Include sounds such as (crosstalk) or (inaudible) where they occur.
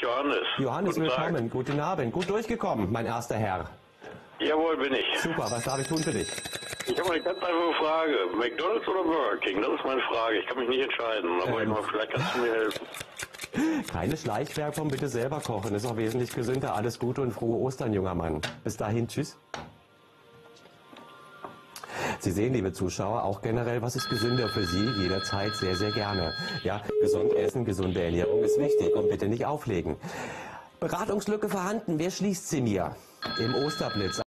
Johannes. Johannes, Guten Tag. willkommen. Guten Abend. Gut durchgekommen, mein erster Herr. Jawohl, bin ich. Super, was darf ich tun für dich? Ich habe eine ganz einfache Frage. McDonalds oder Burger King? Das ist meine Frage. Ich kann mich nicht entscheiden. Aber Ähm. vielleicht kannst du mir helfen. (laughs) Keine Schleichwerbung, bitte selber kochen. Ist auch wesentlich gesünder. Alles Gute und frohe Ostern, junger Mann. Bis dahin, tschüss. Sie sehen, liebe Zuschauer, auch generell, was ist gesünder für Sie? Jederzeit sehr, sehr gerne. Ja, gesund essen, gesunde Ernährung ist wichtig und bitte nicht auflegen. Beratungslücke vorhanden, wer schließt sie mir? Im Osterblitz.